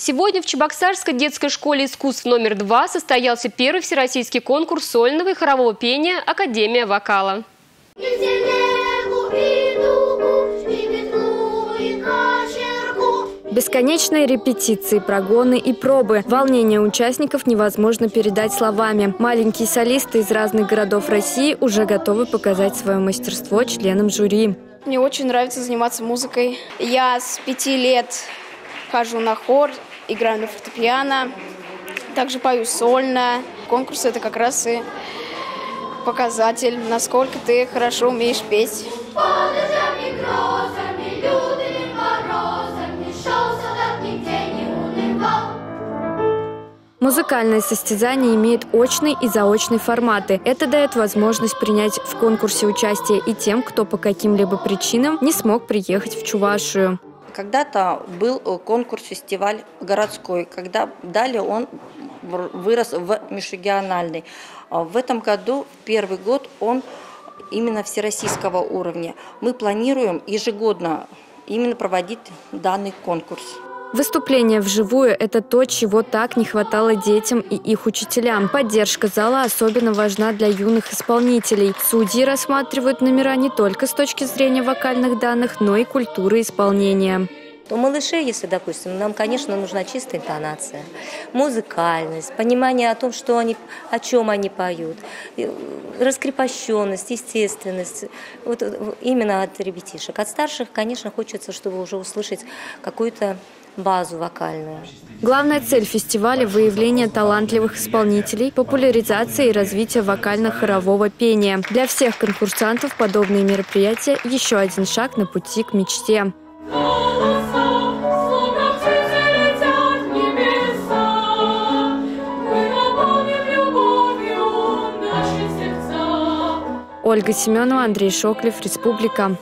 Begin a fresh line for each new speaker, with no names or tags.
Сегодня в Чебоксарской детской школе искусств номер два состоялся первый всероссийский конкурс сольного и хорового пения «Академия вокала».
Бесконечные репетиции, прогоны и пробы. Волнение участников невозможно передать словами. Маленькие солисты из разных городов России уже готовы показать свое мастерство членам жюри.
Мне очень нравится заниматься музыкой. Я с пяти лет хожу на хор, играю на фортепиано, также пою сольно. Конкурс – это как раз и показатель, насколько ты хорошо умеешь петь.
Музыкальное состязание имеет очный и заочный форматы. Это дает возможность принять в конкурсе участие и тем, кто по каким-либо причинам не смог приехать в Чувашию.
Когда-то был э, конкурс-фестиваль городской, когда далее он вырос в межрегиональный. А в этом году, первый год, он именно всероссийского уровня. Мы планируем ежегодно именно проводить данный конкурс.
Выступление вживую – это то, чего так не хватало детям и их учителям. Поддержка зала особенно важна для юных исполнителей. Судьи рассматривают номера не только с точки зрения вокальных данных, но и культуры исполнения.
У малышей, если, допустим, нам, конечно, нужна чистая интонация, музыкальность, понимание о том, что они, о чем они поют, раскрепощенность, естественность. Вот именно от ребятишек. От старших, конечно, хочется, чтобы уже услышать какую-то базу вокальную.
Главная цель фестиваля – выявление талантливых исполнителей, популяризация и развитие вокально-хорового пения. Для всех конкурсантов подобные мероприятия – еще один шаг на пути к мечте. Ольга Семенова, Андрей Шоклев, Республика.